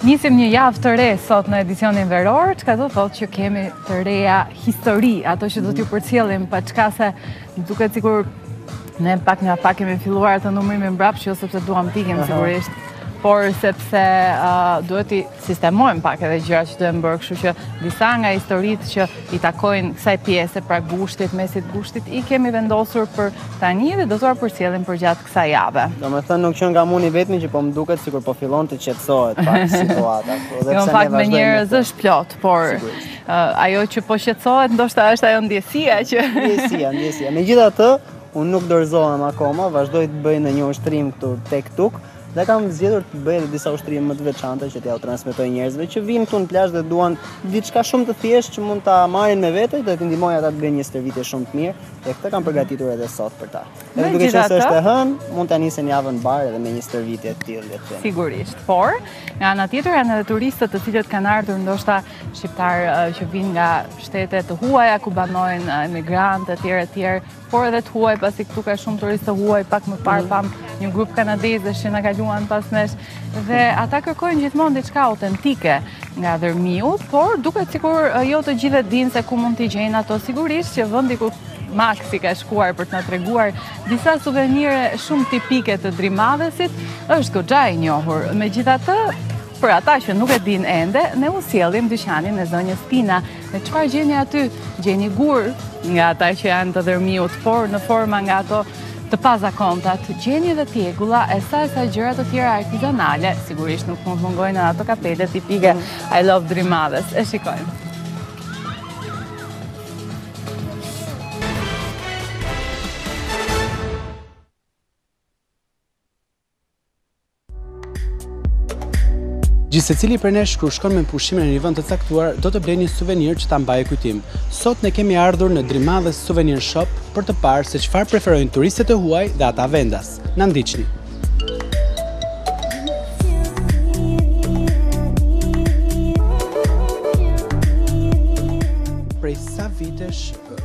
Nisim një javë të re sot në edicionin veror, çka do të thotë që kemi të reja histori, ato që do t'ju përcjellim, paçka se duket sikur ne pak nga pak kemi filluar te numërimi mbrapsht, që jo sepse duham t'ikim sigurisht, por sepse duhet t'i sistemojmë pak edhe gjëra që duhet bërë, kështu që disa nga historitë që i takojnë kësaj pjese, pra gushtit, mesit gushtit, i kemi vendosur për tani dhe do t'jua përcjellim përgjatë kësaj jave. Domethënë nuk qenkam unë i vetmi që po më duket sikur po fillon të qetësohet pak situata. Po, jo në fakt me njerëz është plot, por ajo që po qetësohet ndoshta është ajo ndjesia që... Ndjesia, ndjesia. Megjithatë, unë nuk dorëzohem akoma, vazhdoj të bëj ndonjë ushtrim këtu tek-tuk, dhe kam zgjedhur të bëj edhe disa ushtrime më të veçanta që t'ia transmetoj njerëzve që vijnë këtu në plazh dhe duan diçka shumë të thjeshtë që mund ta marrin me vete dhe të ndihmojë ata të bëjnë një stërvitje shumë të mirë. Dhe këtë kam përgatitur edhe sot për ta. Edhe duke qenë se është e hënë, mund ta nisin javën mbarë edhe me një stërvitje të tillë le të them. Sigurisht, por nga ana tjetër janë edhe turistët të cilët kanë ardhur ndoshta shqiptarë që vijnë nga shtete të huaja ku banojnë emigrantë etj etj, por edhe të huaj pasi këtu ka shumë turistë të huaj, pak më parë mhm. pamë një grup kanadezësh që na kaluan pas nesh. Dhe ata kërkojnë gjithmonë diçka autentike nga Dhërmiu, por duket sikur jo të gjithë e dinë se ku mund t'i gjejnë ato sigurisht që vendi ku Maxi ka shkuar për të na treguar disa suvenire shumë tipike të Drimadhesit, është goxha i njohur. Megjithatë, për ata që nuk e dinë ende, ne ju sjellim dyqanin e zonjës Tina. Dhe çfarë gjeni aty? Gjeni gurë nga ata që janë të Dhërmiut, por në forma nga ato të pazakontat, gjeni edhe tjegulla, e sa e sa gjëra të tjera artizanale, sigurisht nuk mund të mungojnë dhe ato kapelet tipike mm. I love Drimades. E shikojmë. Gjithsecili prej nesh kur shkon me pushime në një vend të caktuar, do të blejë një suvenir që ta mbajë kujtim. Sot ne kemi ardhur në Drimadhe Souvenir Shop për të parë se çfarë preferojnë turistët e huaj dhe ata vendas. Na ndiqni.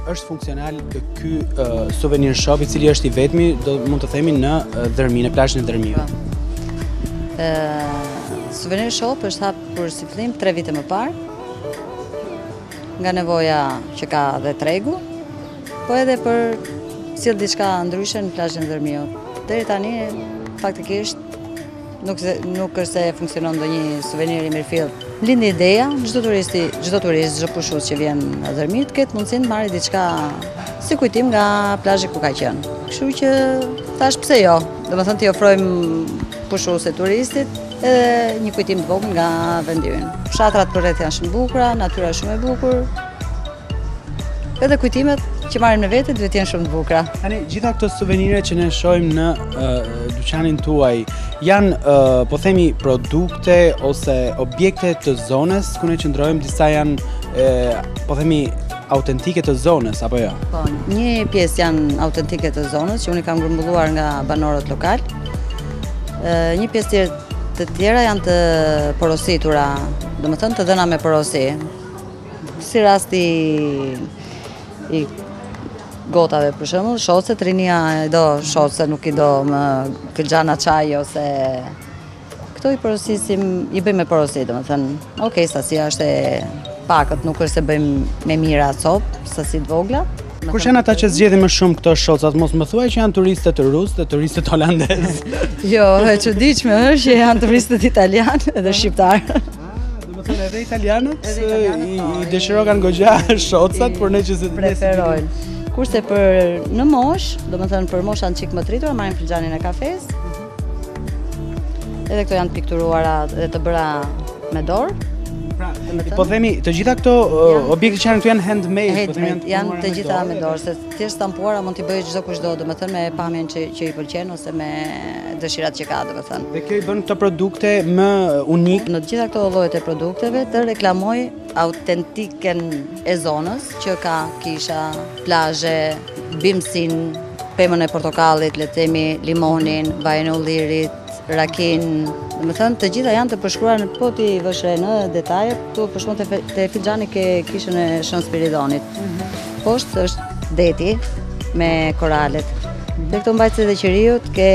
Është funksional ky souvenir shop i cili është i vetmi, do mund të themi në Dhërmi, në plazhin e Dhërmiut. Ë souvenir shop është hap për si fillim 3 vite më parë. Nga nevoja që ka dhe tregu, po edhe për të sjellë diçka ndryshe në plazhin e Dhërmiut. Deri tani faktikisht Nuk se nuk është se funksionon ndonjë suvenir i mirëfilltë. Lindi ideja, çdo turisti, çdo turist, çdo pushues që vjen në Dhërmi, të ketë mundësin të marrë diçka si kujtim nga plazhi ku ka qenë. Kështu që thash pse jo, domethënë t'i ofrojmë pushuesve, turistit edhe një kujtim të vogël nga vendi ynë. Fshatrat përreth janë shumë të bukura, natyra shumë e bukur, Edhe kujtimet që marrim me vete duhet të jenë shumë të bukura. Tani gjitha këto suvenire që ne shohim në dyqanin tuaj janë po themi produkte ose objekte të zonës ku ne qëndrojmë, disa janë po themi autentike të zonës apo jo? Po, një pjesë janë autentike të zonës që unë i kam grumbulluar nga banorët lokalë. Një pjesë tjetër të tjera janë të porositura, domethënë të dhëna me porosi, Si rasti i gotave për shembull, shotset, rinia i do shotset nuk i do më këto gjëra, çaj ose këto i porosisim, i bëjmë me porosi, domethënë, ok, sasia është e pakët, nuk është se bëjmë me mijëra copë, sasi të vogla. Kush janë ata që zgjedhin më shumë këto shotsat? Mos më thuaj që janë turistët rusë dhe turistët holandezë. jo, e çuditshme është që janë turistët italianë dhe shqiptarë. Domethënë edhe italianët, edhe italianët i, po, i dëshirokan goxha shotsat, por meqenëse preferojnë. Kurse për në moshë, domethënë për mosha një çikë më të rritura, marrin filxanin e kafes, edhe këto janë të pikturuara dhe të bëra me dorë. Pra, po themi, të gjitha këto objekte që janë këtu janë handmade, po themi janë të gjitha me dorë, Thjesht të stampuara mund t'i bëjë çdokushdo, domethënë me pamjen që që i pëlqen ose me dëshirat që ka, domethënë. Dhe kjo i bën këto produkte më unike. Në të gjitha këto llojet e produkteve të reklamoj autentiken e zonës që ka kisha, plazhe, bimësinë, pemën e portokallit, le të themi, limonin, vajin e ullirit, Rakinë, domethënë, të gjitha janë të përshkruar në po ta vësh re në detajet, të përshkruar te, te filxhani ke kishën e Shën Spiridonit. Mm -hmm. Poshtë është deti me koralet. Mm -hmm. Te kjo mbajtësja e qiriut ke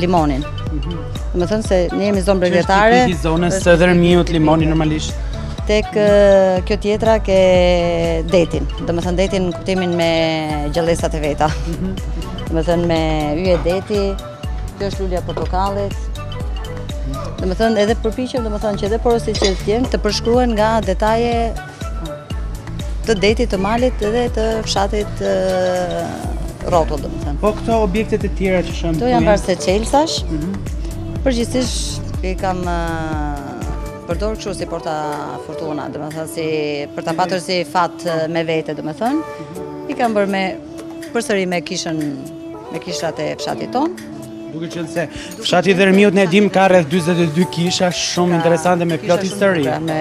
limonin. Mm -hmm. Domethënë se ne jemi zonë bregdetare. Që është të zonës së Dhërmiut limoni normalisht? Tek kjo tjetra ke detin, domethënë detin në kuptimin me gjallesat e veta. Mm -hmm. Domethënë me yje deti, Kjo është lulja e portokallit. Domethënë edhe përpiqem, domethënë që edhe porositë të jenë, të përshkruhen nga detaje të detit, të malit dhe të fshatit rrotull, domethënë. Po këto objektet e tjera që shohim? Këto janë varëse çelësash, mhm. përgjithësisht i kam përdorur kështu si porta fortuna, domethënë, si për ta patur si fat me vete, domethënë, i kam bërë me përsëri me kishën me kishat e fshatit tonë. Duke qenë se fshati i Dhërmiut ne dim ka rreth 42 kisha shumë interesante me plot histori. Me,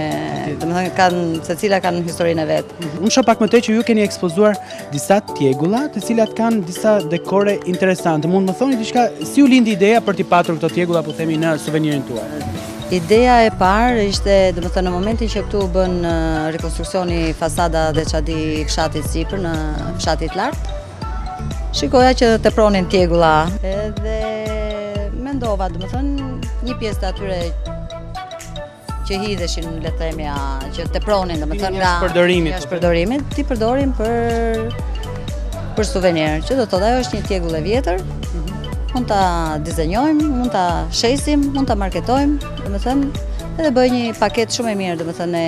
domethënë kanë secila kanë historinë e vet. Unë shoh pak më tej që ju keni ekspozuar disa tjegulla, të cilat kanë disa dekore interesante. Mund të më thoni diçka si u lindi ideja për të patur këto tjegulla, po themi në suvenirin tuaj? Ideja e parë ishte, domethënë, në momentin që këtu bën rekonstruksioni fasada dhe çati fshatit sipër në fshatit lart, Shikoja që tepronin tjegulla. Edhe mendova, domethënë, një pjesë të atyre që hidheshin le të themi që tepronin domethënë nga përdorimit është përdorimit t'i përdorim për për suvenir që do të thotë ajo është një tjegull e vjetër mhm. mund ta dizenjojmë mund ta shesim mund ta marketojmë domethënë edhe bëj një paketë shumë e mirë domethënë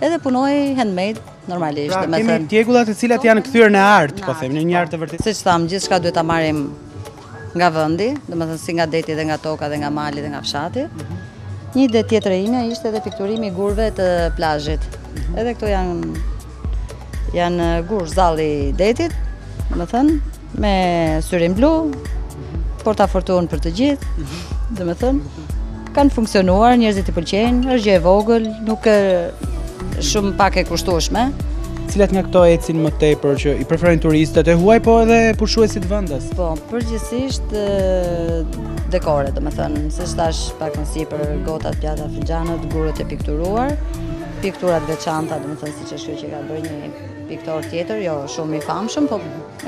Edhe punuar handmade, normalisht. Pra, kemi thënë... tjegullat të cilat janë kthyer në art, po themi, në një art të vërtetë. Siç thamë, gjithçka duhet ta marrim nga vendi, domethënë si nga deti dhe nga toka dhe nga mali dhe nga fshati. Një ide tjetër e ime ishte edhe pikturimi i gurëve të plazhit. Edhe këto janë, janë gurë, zall i detit, domethënë, Me syrin blu, porta fortunë për të gjithë, domethënë, kanë funksionuar, njerëzit i pëlqejnë, është gjë e vogël, nuk e shumë pak e kushtueshme. Cilat nga këto ecin më tepër që i preferojnë turistët e huaj po edhe pushuesit vendas? Po, përgjithësisht dekore, domethënë, siç thashë pak më sipër gotat, pjatat, filxhanët, gurët e pikturuar, pikturat e veçanta, domethënë, siç është kjo që ka bërë një piktor tjetër, jo shumë i famshëm, po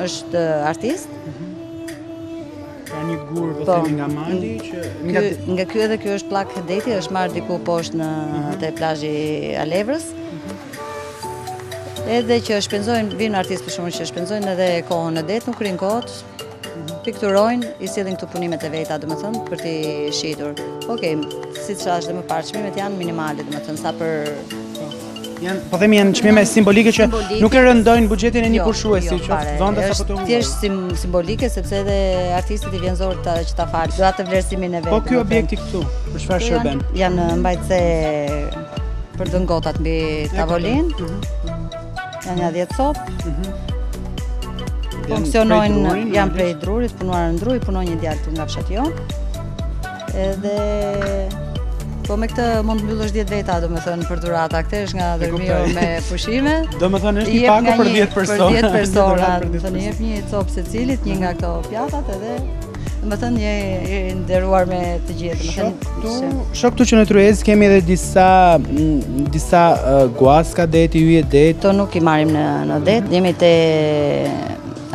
Është artist? Mhm. Ka një gur po, po themi nga mali që nga nga ky edhe ky është plak deti, është marr diku poshtë në mhm. te plazhi i Alevrës. Mhm. Edhe që shpenzojnë, vijnë artistë për shembull që shpenzojnë edhe kohën në det, nuk rrinë kot, mhm. pikturojnë, i sjellin këtu punimet e veta, domethënë, për t'i shitur. Okej, siç thashë dhe më parë, çmimet janë minimale, domethënë, sa për Janë, po themi janë çmime simbolike që nuk e rëndojnë buxhetin e një jo, pushuesi, jo, qoftë vendas apo të huaj. Thjesht sim, simbolike sepse edhe artistit i vjen zor ta që ta fal, do atë vlerësimin e vet. Po ky objekti këtu, për çfarë shërben? Janë mbajtëse për të vënë gotat mbi tavolinë. Mhm. Janë ja 10 copë. Mhm. Funksionojnë, janë prej druri, të punuar në dru, i, punon një djalë nga fshati jonë. Edhe Po me këtë mund të mbyllësh 10 veta, domethënë, për dhurata. Kur të kthehesh nga Dhërmiu me pushime. Domethënë, është një pako për 10 persona. Për 10 persona, domethënë, jep një copë secilit, një nga këto pjatat edhe domethënë je i nderuar me të gjithë, domethënë. Shoh këtu që në tryezë kemi edhe disa mm, disa guaska deti, yje deti. Ato nuk i marrim në në det, jemi te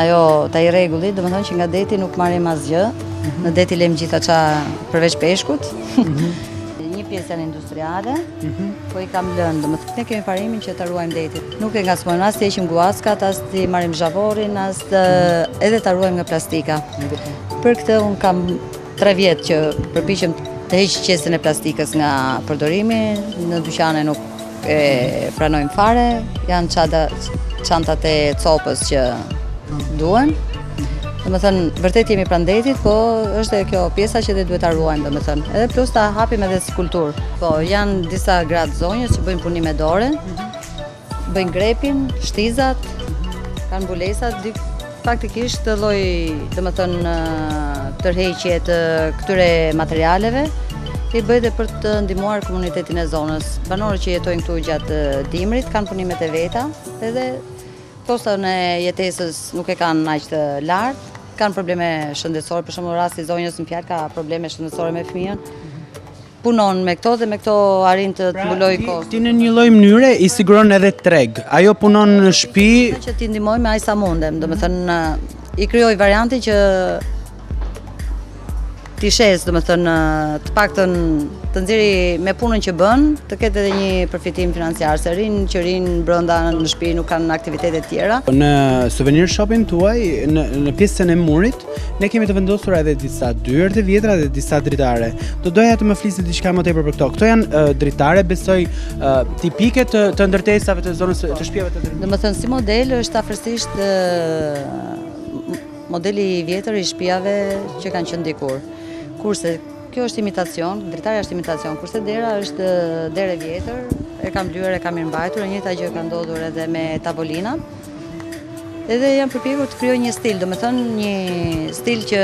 Ajo ta i rregulli, domethënë që nga deti nuk marrim asgjë, mhm. në det i lëmë gjithçka përveç peshkut, mhm. një pjesë janë industriale, mhm. po i kam lënë, domethënë, ne kemi parimin që ta ruajmë detin. Nuk e ngacmojmë, as t'i heqim guaskat, as t'i marrim zhavorin, as edhe ta ruajmë nga plastika. Për këtë unë kam Tre vjet që përpiqem të heq qesen e plastikës nga përdorimi, në dyqane nuk e pranojmë fare, janë ça çantat e copës që duhen. Domethënë, vërtet jemi pranë detit, po është dhe kjo pjesa që dhe duhet ta ruajmë, domethënë. Edhe plus ta hapim edhe si kulturë. Po, janë disa gra të zonës që bëjnë punime dore, Bëjnë grepin, shtizat, kanë mbulesat, dhe faktikisht këtë lloj, domethënë, tërheqje të këtyre materialeve, i bëj dhe për të ndihmuar komunitetin e zonës. Banorët që jetojnë këtu gjatë dimrit, kanë punimet e veta, edhe koston e jetesës nuk e kanë aq të lartë, kanë probleme shëndetësore, për shembull rasti i zonjës në fjalë ka probleme shëndetësore me fëmijën, punon me këto dhe me këto arrin të të pra, mbulojë kostot. Ti në një lloj mënyre i siguron edhe treg, ajo punon në shpi... Në që t'i ndihmoj me aq sa mundem, domethënë i krijoj variantin që t'i shesë, domethënë të paktën të nxjerrë me punën që bën, të ketë edhe një përfitim financiar, se rrinë që rrinë brenda në shpi nuk kanë aktivitete të tjera. Në souvenir shop-in tuaj, në, në pjesën e murit, Ne kemi të vendosura edhe disa dyer të vjetra dhe disa dritare. Do doja të më flisnit diçka më tepër për këto. Këto janë uh, dritare, besoj, uh, tipike të, të ndërtesave të zonës të shpijave të dritare. Domethënë, si model është afërsisht uh, modeli i vjetër i shpijave që kanë qenë dikur. Kurse, kjo është imitacion, dritarja është imitacion, kurse dera është derë e vjetër, e kam lyer, e kam mirëmbajtur, e njëjta gjë ka ndodhur edhe me tavolinat. Edhe jam përpjekur të krijoj një stil, domethënë një stil që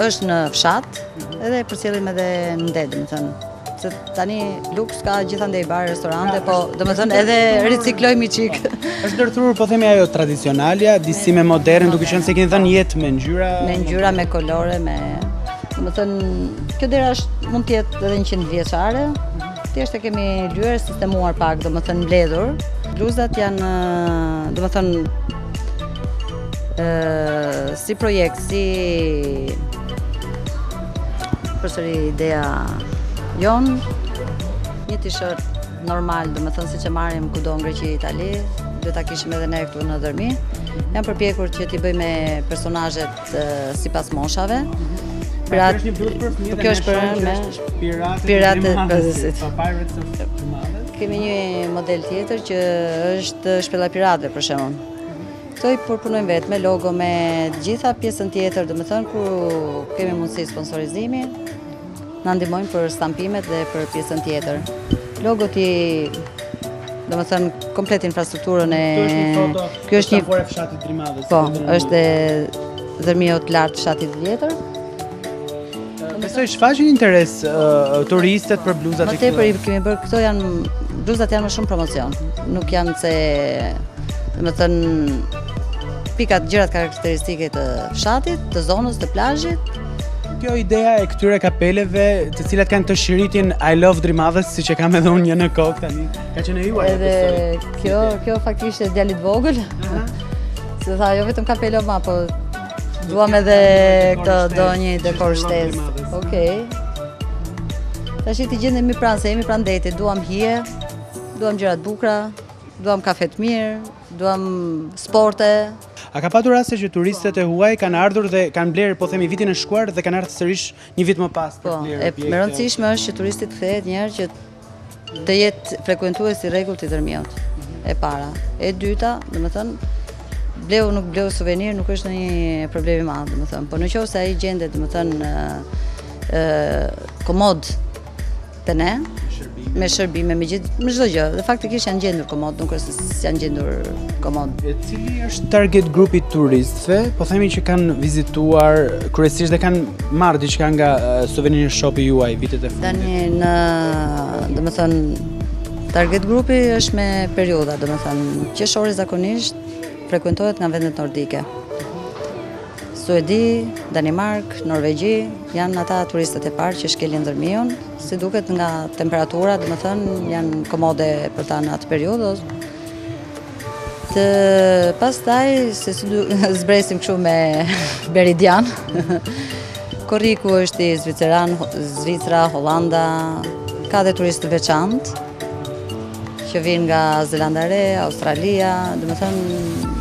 është në fshat, edhe e përcjellim edhe në det, domethënë. Se tani luks ka gjithandej bare, restorante, po domethënë edhe riciklojmë një çik. Është ndërthurur po themi ajo tradicionalja, disi me modernen, duke qenë se keni dhënë jetë me ngjyra, me ngjyra, me kolore, me domethënë kjo dera është mund të jetë edhe 100 vjeçare. Thjesht e kemi lyer, sistemuar pak, domethënë mbledhur. Bluzat janë, domethënë, si projekt, si përsëri ideja jonë, një t-shirt normal, domethënë siç e marrim kudo në Greqi, Itali, dhe ta kishim edhe ne këtu në Dhërmi. Jam përpjekur që t'i bëj me personazhet sipas moshave. Pra, kjo është një bluzë për fëmijë. Kjo është për me piratë. Piratë të Palasës. Po Pirates of Drimadhes. Kemi një model tjetër që është shpella e piratëve për shembull. Këto i përpunojmë vetë me logo me të gjitha pjesën tjetër, domethënë kur kemi mundësi sponsorizimi, Na ndihmojnë për stampimet dhe për pjesën tjetër. Logot domethënë komplet infrastrukturën e... Kjo është një foto, kjo është një... Kjo është një... Kjo është Po, është e Dhërmiut lart fshatit të vjetër. Besoj shfaqin interes uh, turistët për bluzat e këtu. Më tepër kemi bërë këto janë bluzat janë më shumë promocion. Nuk janë se domethënë pikat gjërat karakteristike të fshatit, të zonës, të plazhit. Kjo ideja e këtyre kapeleve të cilat kanë këtë shiritin I love Drimadhes siç e kam edhe unë një në kokë tani ka qenë juaja edhe kjo, kjo faktikisht e djalit të vogël se tha jo vetëm kapelo ma po duam edhe këtë do një dekor shtesë okej tashi ti gjendemi pranë se jemi pranë detit duam hije duam gjëra të bukura duam kafe të mirë duam sporte A ka patur raste që turistët e huaj kanë ardhur dhe kanë blerë, po themi vitin e shkuar dhe kanë ardhur sërish një vit më pas për të po, blerë objekte? Po, më e rëndësishme është që turisti të kthehet një herë që të jetë frekuentues i rregullt i Dhërmiut. E para, e dyta, domethënë bleu nuk bleu suvenir nuk është ndonjë problem i madh, domethënë, por në qoftë se ai gjendet, domethënë, ë komod Te ne, me shërbime, me gjithë, me çdo gjë. Dhe faktikisht janë gjendur komod, nuk është se janë gjendur komod. E cili është target grupi i turistëve? Po themi që kanë vizituar kryesisht dhe kanë marrë diçka nga suvenir shopi juaj vitet e fundit. Tani në, domethënë target grupi është me periudha, domethënë qershori zakonisht frekuentohet nga vendet nordike. Suedi, Danimarkë, Norvegji, janë ata turistët e parë që shkelin Dhërmiun, si duket nga temperatura, domethënë, janë komode për ta në atë periudhë. Pastaj, se si du... zbresim kështu me meridian, korriku është i zviceranëve, Zvicra, Holanda, ka dhe turistë të veçantë, Që vijnë nga Zelanda e Re, Australia, domethënë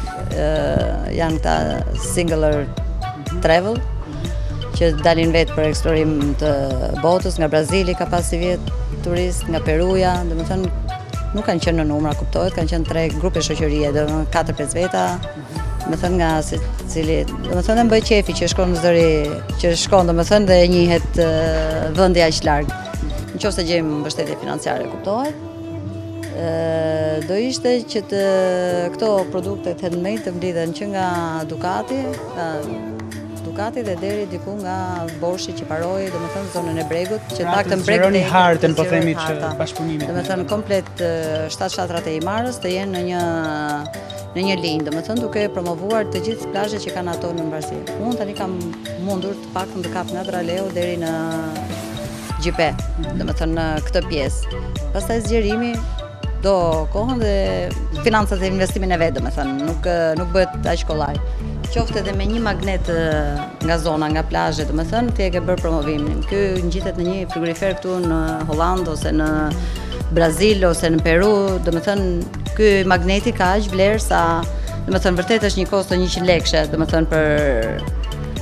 janë këta singular travel, që dalin vetë për eksplorim të botës, nga Brazili ka pas sivjet turistë, nga Peruja, domethënë nuk kanë qenë në numra, kuptohet, kanë qenë tre grupe shoqërie, me katër pesë veta, domethënë nga secili, domethënë dhe më bëhet qejfi që shkon zëri, që shkon domethënë dhe njihet vendi aq larg. Në qofë se gjejmë mbështetje financiare, kuptohet, do ishte që këto produktet handmade të mblidhen që nga Dukati, Dukati dhe deri diku nga Borshi, Qeparoi, domethënë zonën e bregut, që pra, të të bregut në hartën, po themi që bashkëpunimit. Domethënë komplet 7 fshatrat e Himarës të jenë në një në një linjë, domethënë duke promovuar të gjithë plazhet që kanë ato në pronësi. Unë tani kam mundur Pak të kap nga Dhraleu deri në Gjipe, domethënë në këtë pjesë. Pastaj zgjerimi, do kohën dhe financat e investimin e vet, domethënë, nuk, nuk bëhet aq kollaj. Qoftë dhe me një magnet nga zona, nga plazhe, domethënë, ti e ke bërë promovimin. Ky ngjitet në një frigorifer këtu në Hollandë, ose në Brazil ose në Peru, domethënë, ky magneti ka aq vlerë sa, domethënë, vërtet është një kosto 100 lekëshe, domethënë, për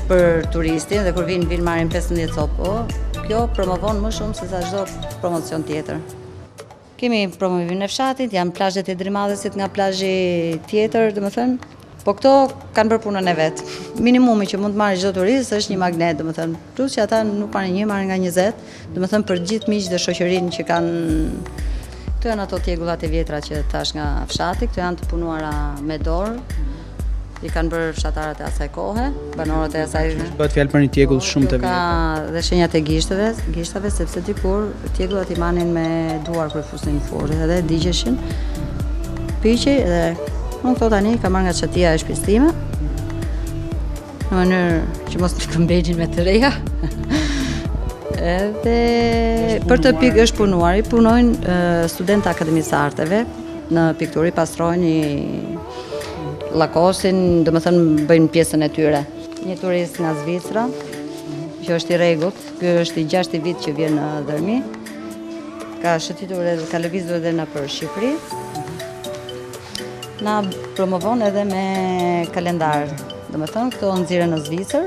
për turistin dhe kur vijnë vijnë marrin 15 copë. Po, kjo promovon më shumë se sa çdo promocion tjetër. Kemi promovimin e fshatit, janë plazhet e Drimadhesit, një plazhi tjetër, domethënë, po këto kanë bërë punën e vet. Minimumi që mund të marrë çdo turist është një magnet, domethënë, plus që ata nuk marrin një, marrin nga 20. Domethënë për gjithë miqtë dhe shoqërinë që kanë Këto janë ato tjegullat e vjetra që tash nga fshati, këto janë të punuara me dorë, i kanë bërë fshatarët e asaj kohe, banorët e asaj... Bëhet fjalë për një tjegull po, shumë të vjetër. Ka dhe shenjat e gishtave, gishtave, sepse dikur tjegullat i manin me duar kur i fusnin në furrë, edhe digjeshin, piqej dhe... Unë këto tani kam marrë nga çatia e shpisë time, Në mënyrë që mund të këmbenin me të reja. Edhe prapë është punuar, i punojnë studentë të akademisë së arteve në pikturë, i pastrojnë, i llakosin, domethënë bëjnë pjesën e tyre. Një turist nga Zvicra, që është i rregullt, ky është i gjashti vit që vjen në Dhërmi, ka shëtitur edhe, ka lëvizur edhe nëpër Shqipëri. Na promovon edhe me kalendar. Domethënë, këto i nxjerr në Zvicër.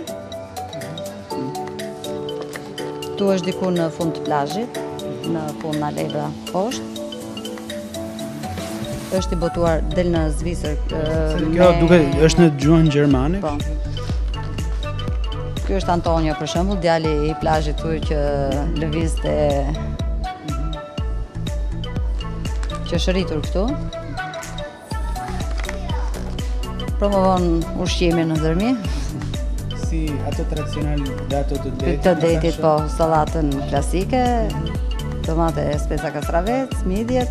Ktu është diku në fund të plazhit, në fund në Alevra poshtë. është i botuar del në Zvicër. Kjo duket është në gjuhën gjermane? Po. Ky është Antonio, për shembull, djali i plazhit ktu që lëvizte që është rritur këtu. Promovon ushqimin në Dhërmi. Si ato tradicionale dhe ato të detit? Të detit, po, sallatën klasike, domate e speca kastravec, midhjet.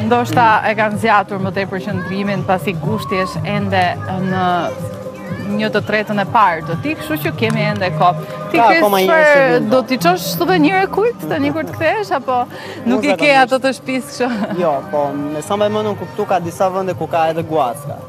Ndoshta e kanë zgjatur më tepër qëndrimin pasi gushti është ende në një të tretën e parë të tij, kështu që kemi ende kohë. Ti ke çfarë do t'i çosh suvenire kujt tani kur të kthehesh apo nuk i ke ato të shtëpisë kështu? Jo, po me sa më lanë kuptu ka disa vende ku ka edhe guaska.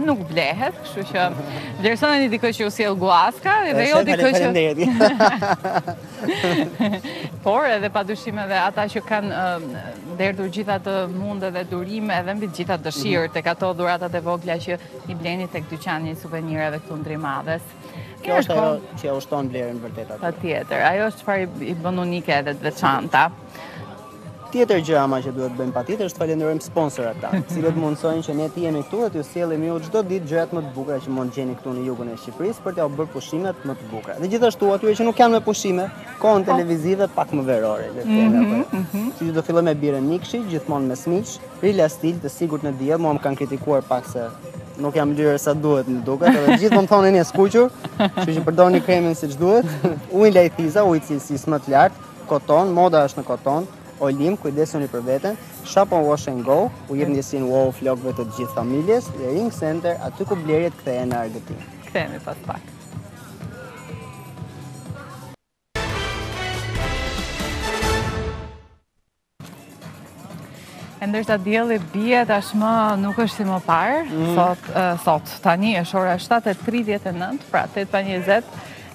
Nuk blehet, kështu që vlerësojeni dikë që ju sjell guaska dhe jo dikë që Por edhe pa dyshim edhe ata që kanë derdhur gjithë atë mund dhe durim edhe mbi të gjitha mhm. dëshirë tek ato dhuratat e vogla që i bleni tek dyqani i suvenireve këtu në Drimadhes. Kjo është ajo që ua shton vlerën vërtet atyre. Patjetër, ajo është çfarë i bën unike edhe të veçanta. Tjetër gjë ama që duhet të bëjmë patjetër është të falenderojmë sponsorat tanë, të cilët mundësojnë që ne të jemi këtu dhe të sjellim te ju çdo ditë gjërat më të bukura që mund të gjeni këtu në jugun e Shqipërisë për t'jua bërë pushimet më të bukura. Dhe gjithashtu atyre që nuk janë me pushime, kohën po. televizive pak më verore, le të themi mhm, apo. Jo. Mhm. Kështu që do fillojmë me birën Nikshi, gjithmonë mes miqsh, rilastil të sigurt në diell, mua më kanë kritikuar pak se nuk jam lyer sa duhet më duket, edhe gjithmonë më thonë je skuqur, kështu që përdoreni kremin siç duhet, ujin Lajthiza, uji i cilësisë më të lartë, Koton, moda është në koton. Olim, kujdesuni për veten. Shampo Wash and Go, u jep ndjesinë wow flokëve të gjithë familjes dhe Ring Center, aty ku blerjet kthehen në argëtim. Kthehemi pas pak. E ndërsa dielli bie tashmë nuk është si më parë, mhm. sot, sot, tani është ora 7.39, pra 8 pa 20,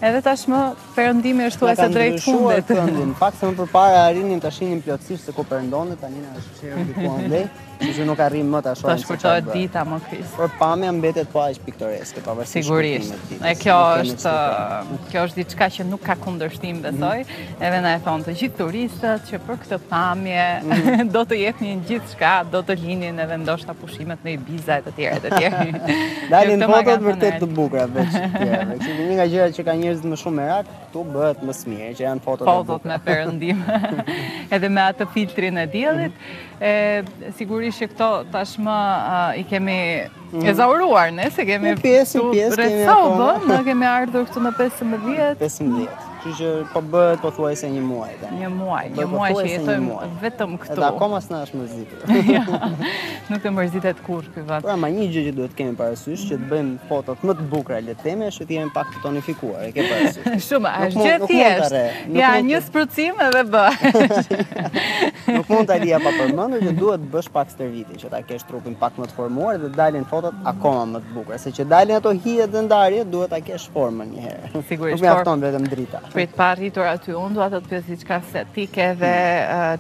edhe tashmë perëndimi është thuajse drejt fundit. Na kanë ndryshuar pak se më përpara arrinim ta shihnim plotësisht se ku perëndonte, tani na është fshehur diku andej. Kështu që nuk arrijmë më ta shohim. Tash shkurtohet dita më, Kris. Por pamja mbetet po aq piktoreske, pavarësisht Sigurisht. E kjo është kjo është diçka që nuk ka kundërshtim mhm. besoj. Mm -hmm. Edhe na e thonë të gjithë turistët që për këtë pamje mm -hmm. do të jepnin gjithçka, do të linin edhe ndoshta pushimet në Ibiza e të tjera të tjera. Dalin fotot vërtet të bukura veç. Kjo është një nga gjërat që kanë njerëzit më shumë merak. Këtu bëhet më së miri, që janë fotot e bukura. Fotot me perëndim, edhe me atë filtrin e diellit. Mhm. Sigurisht që këto tashmë i kemi mhm. ezauruar, ne, se kemi pjesë, pjesë, kemi apo. Sa u bë, ne kemi ardhur këtu në 15. 15. Kështu që po bëhet pothuajse një muaj. Një muaj, një muaj që jetojmë vetëm këtu. Edhe akoma s'na është mërzi. Jo, nuk të mërzitet kurrë ky vend. Por ama një gjë që duhet të kemi parasysh, që të bëjmë fotot më të bukura le të themi, është të jemi pak të tonifikuar, e ke parasysh. Shumë, është gjë thjesht. Ja, një spërkatje edhe bë. Nuk mund ta lija pa përmendur që duhet të bësh pak stërvitje, që ta kesh trupin pak më të formuar dhe të dalin fotot akoma më të bukura. Se që të dalin ato hijet dhe ndarje, duhet ta kesh formën njëherë. Sigurisht, nuk mjafton vetëm drita. Prit pa arritur aty, unë dua të të pyes diçka se ti ke dhe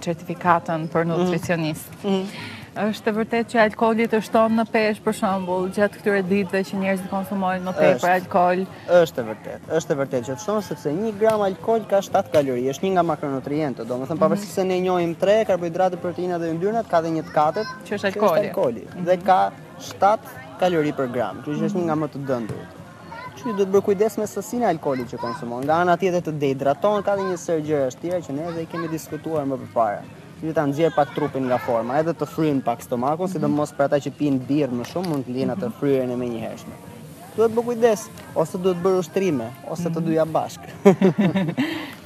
certifikatën për mhm. nutricionist. Mhm. Është e vërtetë që alkooli të shton në peshë për shëmbull, gjatë këtyre ditëve që njerëzit konsumojnë më tepër alkool? Është e vërtetë, është e vërtetë që të shton, sepse një gram alkool ka 7 kalori, është një nga makronutrientët, domethënë, mhm. pavarësisht se ne njojmë 3, karbohidratet, proteinat dhe yndyrnat, ka dhe një të katërt, që është alkooli, dhe ka 7 kalori për gram, që është një nga më të dendurit. Kështu që duhet bërë kujdes me sasinë e alkoolit që konsumon. Nga ana tjetër të dehidraton, ka dhe një sërë gjëra të tjera që ne edhe i kemi diskutuar më përpara. Që ta nxjerr pak trupin nga forma, edhe të fryn pak stomakun, sidomos për ata që pinë birrë më shumë, mund të ndjejnë atë fryrjen e menjëhershme. Duhet bërë kujdes, ose duhet bërë ushtrime, ose të dyja bashkë.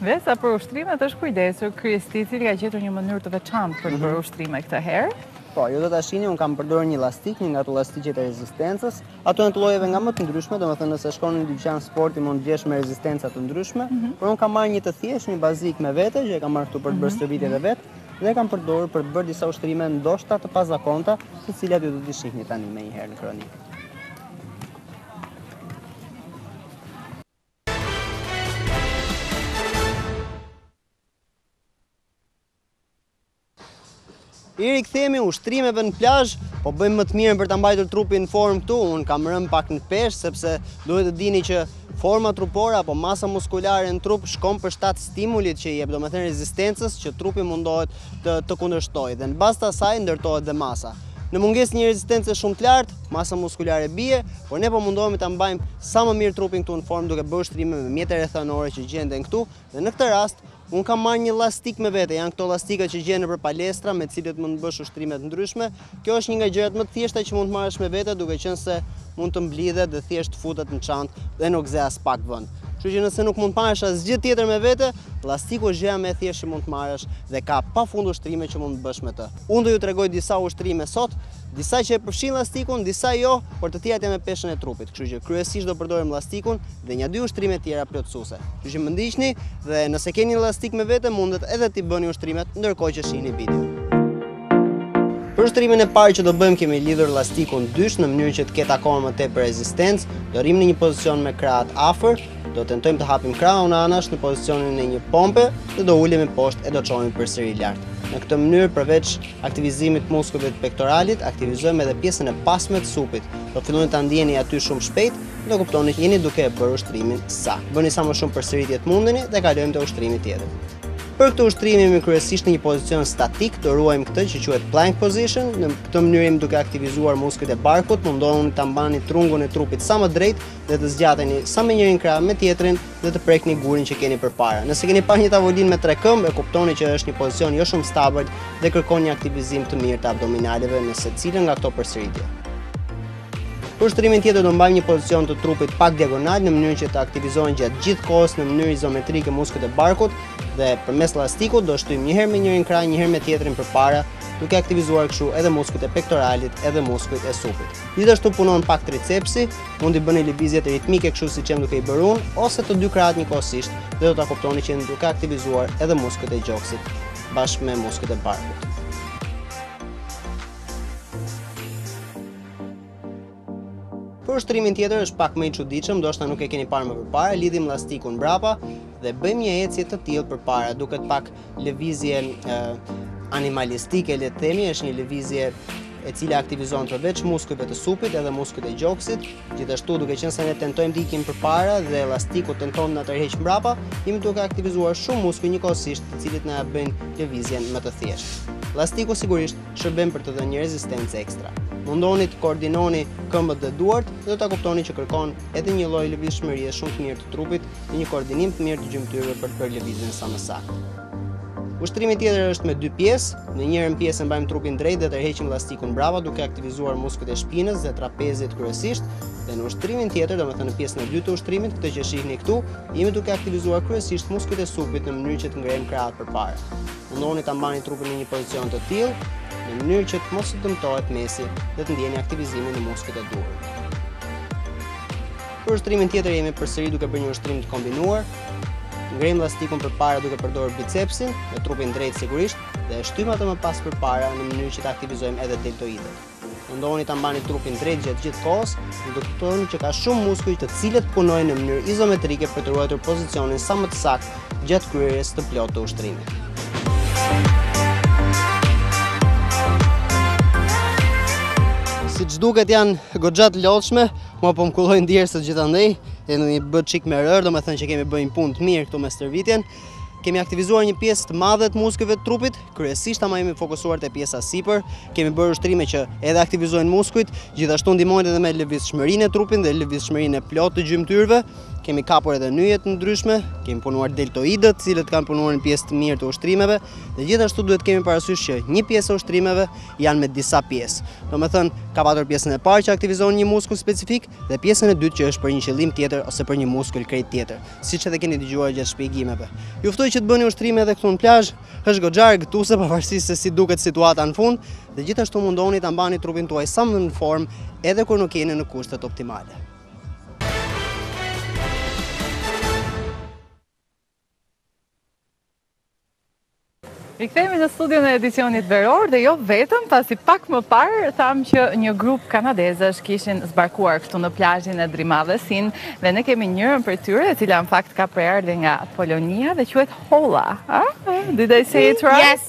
Dhe sa për ushtrimet është kujdesur Kristi, i cili ka gjetur një mënyrë të veçantë për të bërë mhm. ushtrime këtë herë. Po, ju do ta shihni, unë kam përdorur një llastik, një nga ato llastiqet e rezistencës, Ato janë të llojeve nga më të ndryshme, domethënë nëse shkon në dyqan sporti mund të gjesh me rezistenca të ndryshme, mm -hmm. por unë kam marrë një të thjeshtë, një bazik me vete, që e kam marrë këtu për të bërë mhm. stërvitje dhe vetë, dhe e kam përdorur për të bërë disa ushtrime ndoshta të pazakonta, të cilat ju do t'i shihni tani menjëherë në kronikë. I rikthehemi ushtrimeve në plazh, po bëjmë më të mirën për ta mbajtur trupin në formë këtu. Unë kam rënë pak në peshë sepse duhet të dini që forma trupore apo masa muskulare në trup shkon përshtat stimulit që i jep, domethënë rezistencës që trupi mundohet të kundërshtojë dhe në bazë të asaj ndërtohet dhe masa. Në mungesë të një rezistence shumë të lartë, masa muskulare bie, por ne po mundohemi ta mbajmë sa më mirë trupin këtu në formë duke bërë ushtrime me mjetet rrethanore që gjenden këtu, Dhe në këtë rast, unë kam marrë një llastik me vete, janë këto llastikat që gjen nëpër palestra, me të cilët mund të bësh ushtrime të ndryshme. Kjo është një nga gjërat më të thjeshta që mund të marrësh me vete, duke qenë se mund të mblidhet dhe thjesht futet në çantë dhe nuk zë aspak vend. Kështu që nëse nuk mund të marrësh asgjë tjetër me vete, llastiku është gjëja më e thjeshtë që mund të marrësh dhe ka pafund ushtrime që mund të bësh me të. Unë do ju tregoj disa ushtrime sot, Disa që e përfshin llastikun, disa jo, por të tjerat janë me peshën e trupit, kështu që kryesisht do përdorim llastikun dhe nja dy ushtrime tjera plotësuese. Kështu që më ndiqni dhe nëse keni një llastik me vete mundet edhe t'i bëni ushtrimet ndërkohë që shihni video. Për ushtrimin e parë që do bëjmë kemi lidhur llastikun dysh në mënyrë që të ketë akoma më tepër rezistencë, do rrimë në një pozicion me krahët afër, do tentojmë të hapim krahun anash në pozicionin e një pompe dhe do ulemi poshtë e do çohemi përsëri lart. Në këtë mënyrë përveç aktivizimit të muskujve të pektoralit, aktivizojmë edhe pjesën e pasme të supit. Do të filloni ta ndjeni aty shumë shpejt, do kuptoni që jeni duke e bërë ushtrimin saktë. Bëni sa më shumë përsëritje të mundeni dhe kalojmë te ushtrimi tjetër. Për këtë ushtrim jemi kryesisht në një pozicion statik, do ruajmë këtë që quhet plank position, në këtë mënyrë jemi duke aktivizuar muskujt e barkut, mundohuni ta mbani trungun e trupit sa më drejt dhe të zgjateni sa me njërin krah me tjetrin, dhe të prekni gurin që keni përpara. Nëse keni parë një tavolinë me tre këmbë, e kuptoni që është një pozicion jo shumë stabil dhe kërkon një aktivizim të mirë të abdominaleve në secilën nga këto përsëritje. Për ushtrimin tjetër do mbajmë një pozicion të trupit pak diagonal në mënyrë që të aktivizohen gjatë gjithë kohës në mënyrë izometrike muskujt e barkut dhe përmes elastikut do shtyjmë një herë me njërin krah, një herë me tjetrin përpara, duke aktivizuar kështu edhe muskujt e pektoralit, edhe muskujt e supit. Gjithashtu punon pak tricepsi, Mund t'i bëni lëvizjet ritmike kështu siç jam duke i bërë unë, ose të dy krahët njëkohësisht dhe do ta kuptoni që jeni duke aktivizuar edhe muskujt e gjoksit bashkë me muskujt e barkut. Për ushtrimin tjetër është pak më i çuditshëm, ndoshta nuk e keni parë më përpara, lidhim llastikun mbrapa dhe bëjmë një ecje të tillë përpara, duket pak Lëvizje animalistike, le të themi, është një lëvizje e cila aktivizon përveç muskujve të supit edhe muskujt e gjoksit, gjithashtu duke qenë se ne tentojmë të ikim përpara dhe elastiku tenton na tërheq mbrapa, jemi duke aktivizuar shumë muskuj njëkohësisht, të cilët na bëjnë lëvizjen më të thjeshtë. Elastiku sigurisht shërben për të dhënë një rezistencë ekstra. Mundohuni të koordinoni këmbët dhe duart dhe do ta kuptoni që kërkon edhe një lloj lëvizshmërie shumë të mirë të trupit dhe një koordinim të mirë të gjymtyrëve për të bërë lëvizjen sa më saktë. Ushtrimi tjetër është me dy pjesë, në njërën pjesë e mbajmë trupin drejt dhe tërheqim elastikun mbrapa duke aktivizuar muskujt e shpinës dhe trapezit kryesisht, dhe në ushtrimin tjetër, domethënë në pjesën e dytë të ushtrimit, këtë që shihni këtu, jemi duke aktivizuar kryesisht muskujt e supit në mënyrë që të ngrejmë krahët përpara. Mundohuni ta mbani trupin në një pozicion të tillë, në mënyrë që të mos të dëmtohet mesi dhe të ndjeni aktivizimin te muskujt e duhur. Për ushtrimin tjetër jemi përsëri duke bërë një ushtrim të kombinuar. Ngrejmë llastikun përpara duke përdorë bicepsin me trupin drejt sigurisht dhe e shtyjmë atë më pas përpara në mënyrë që të aktivizojmë edhe deltoidet. Mundohuni ta mbani trupin drejt gjatë gjithë kohës do kuptoni që ka shumë muskuj të cilët punojnë në mënyrë izometrike për të ruajtur pozicionin sa më të saktë gjatë kryerjes të plotë të ushtrimit. Siç duket janë goxha të lodhshme, Mua po më kullojnë djersë të gjitha andej, e në një bëhet çikë me rërë, do me thënë që kemi bërë një punë të mirë këtu me stërvitjen. Kemi aktivizuar një pjesë të madhe të muskujve të trupit, kryesisht ama jemi fokusuar te pjesa e sipërme, kemi bërë ushtrime që edhe aktivizojnë muskujt, gjithashtu ndihmojnë edhe me lëvizshmërinë e trupit dhe lëvizshmërinë e plotë të gjymëtyrve, kemi kapur edhe nyjet e ndryshme, kemi punuar deltoidët, të cilët kanë punuar një pjesë të mirë të ushtrimeve, dhe gjithashtu duhet të kemi parasysh që një pjesë e ushtrimeve janë me disa pjesë. Domethënë, ka patur pjesën e parë që aktivizonin një muskul specifik dhe pjesën e dytë që është për një qëllim tjetër ose për një muskul krejt tjetër, siç edhe keni dëgjuar gjatë shpjegimeve. Ju ftoj që të bëni ushtrime edhe këtu në plazh, është goxha argëtuese pavarësisht se si duket situata në fund dhe gjithashtu mundoni ta mbani trupin tuaj sa më në form edhe kur nuk jeni në kushtet optimale. Rikthehemi në studion e edicionit veror dhe jo vetëm, pasi pak më parë thamë që një grup kanadezësh kishin zbarkuar këtu në plazhin e Drimadhesit dhe ne kemi njërën prej tyre, e cila në fakt ka prejardhje nga Polonia dhe quhet Hola. Did I say it right? Yes.